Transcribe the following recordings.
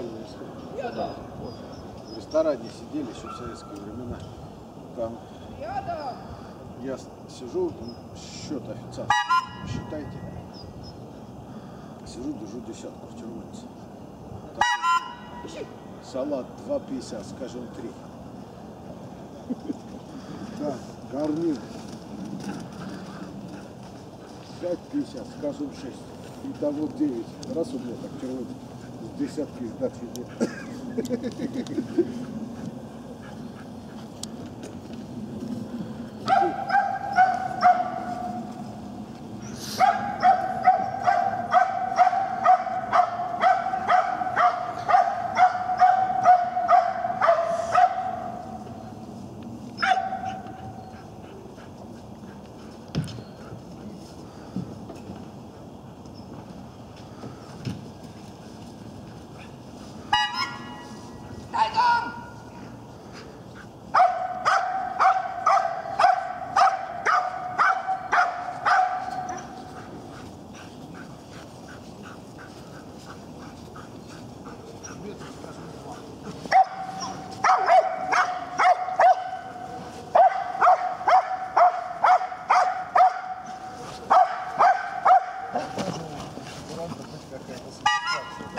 реальная история. Да. Вот. В ресторане сидели еще в советские времена. Там я сижу, счет официант. Считайте. Сижу, держу десятку в червонце. Салат 2,50, скажем, 3. Так, гарнир 5,50, скажем, 6. Итого 9. Раз у меня так червонец десятки сдачи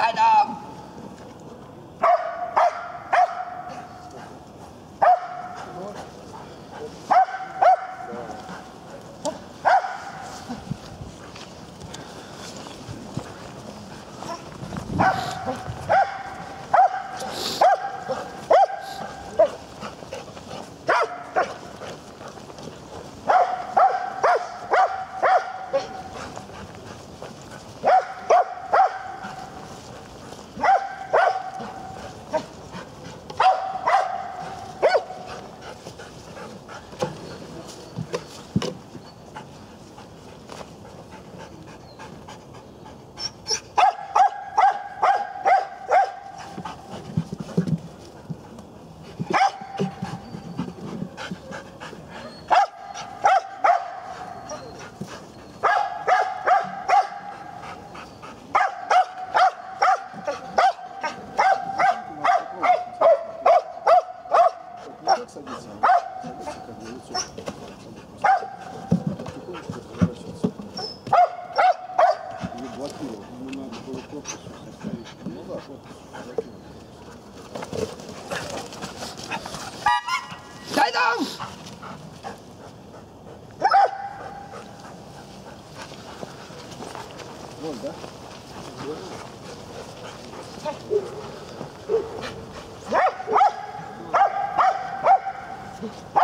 Ada. Дай нам! Вон, да? Ah!